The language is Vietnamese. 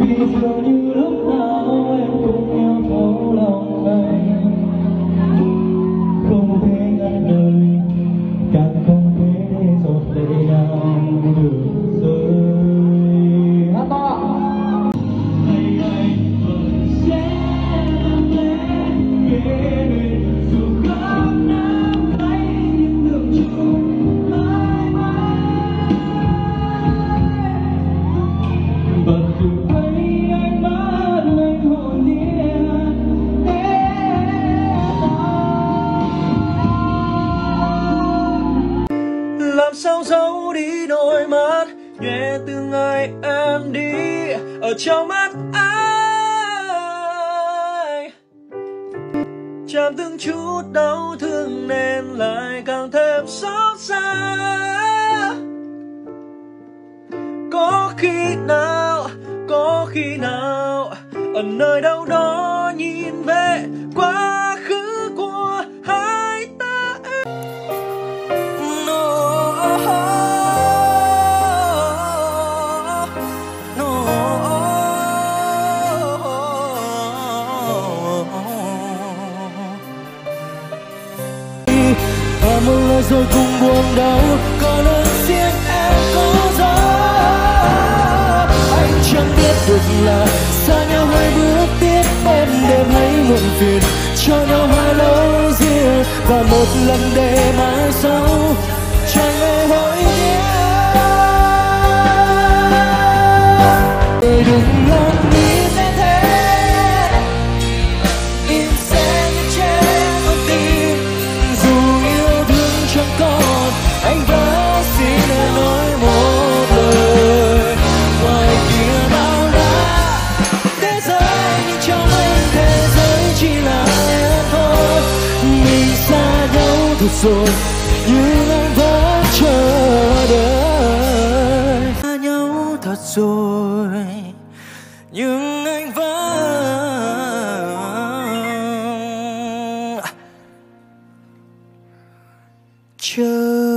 vì dường như lúc nào em cũng yêu thấu lòng anh sao giấu đi đôi mắt. Nhẹ từng ngày em đi, ở trong mắt ai chạm từng chút đau thương nên lại càng thêm xót xa. Có khi nào, có khi nào, ở nơi đâu đó nhìn về quá một lời rồi cùng buồn đau, Có lớn riêng em có gió. Anh chẳng biết được là xa nhau hai bước tiếp Bên đêm hãy muộn phiền, Cho nhau hai lối riêng Và một lần để mai sau Chẳng hề cuộc rồi như anh vẫn chờ đợi. Xa nhau thật rồi, nhưng anh vẫn chờ.